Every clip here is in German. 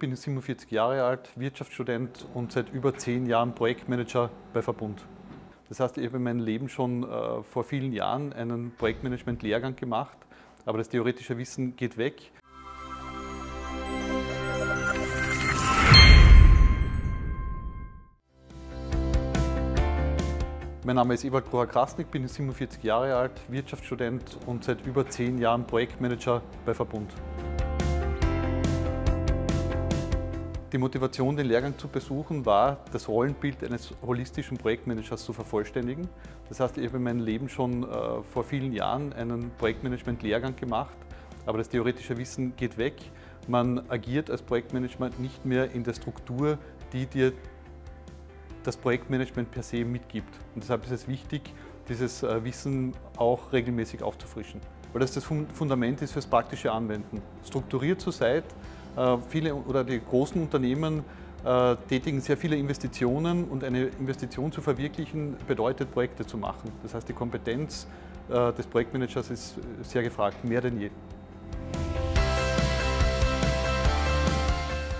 bin 47 Jahre alt, Wirtschaftsstudent und seit über zehn Jahren Projektmanager bei Verbund. Das heißt, ich habe in meinem Leben schon äh, vor vielen Jahren einen Projektmanagement-Lehrgang gemacht, aber das theoretische Wissen geht weg. Mein Name ist Ewald Kroher-Krasnik, bin 47 Jahre alt, Wirtschaftsstudent und seit über zehn Jahren Projektmanager bei Verbund. Die Motivation, den Lehrgang zu besuchen, war, das Rollenbild eines holistischen Projektmanagers zu vervollständigen. Das heißt, ich habe in meinem Leben schon äh, vor vielen Jahren einen Projektmanagement-Lehrgang gemacht, aber das theoretische Wissen geht weg. Man agiert als Projektmanagement nicht mehr in der Struktur, die dir das Projektmanagement per se mitgibt. Und deshalb ist es wichtig, dieses äh, Wissen auch regelmäßig aufzufrischen. Weil das das Fundament ist fürs praktische Anwenden. Strukturiert zur Seite, äh, viele oder die großen Unternehmen äh, tätigen sehr viele Investitionen und eine Investition zu verwirklichen bedeutet, Projekte zu machen. Das heißt, die Kompetenz äh, des Projektmanagers ist sehr gefragt, mehr denn je.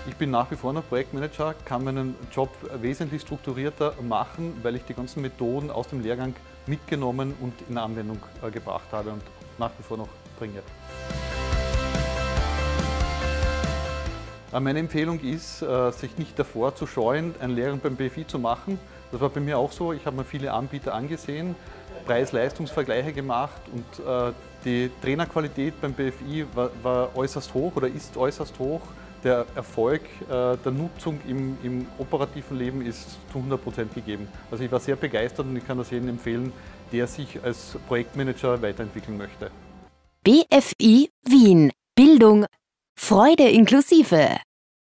Ich bin nach wie vor noch Projektmanager, kann meinen Job wesentlich strukturierter machen, weil ich die ganzen Methoden aus dem Lehrgang mitgenommen und in Anwendung gebracht habe und nach wie vor noch bringe. Meine Empfehlung ist, äh, sich nicht davor zu scheuen, eine Lehrgang beim BFI zu machen. Das war bei mir auch so. Ich habe mir viele Anbieter angesehen, Preis-Leistungsvergleiche gemacht und äh, die Trainerqualität beim BFI war, war, äußerst hoch oder ist äußerst hoch. Der Erfolg der Nutzung im, im operativen Leben ist zu 100 Prozent gegeben. Also ich war sehr begeistert und ich kann das jedem empfehlen, der sich als Projektmanager weiterentwickeln möchte. BFI Wien. Bildung Freude inklusive.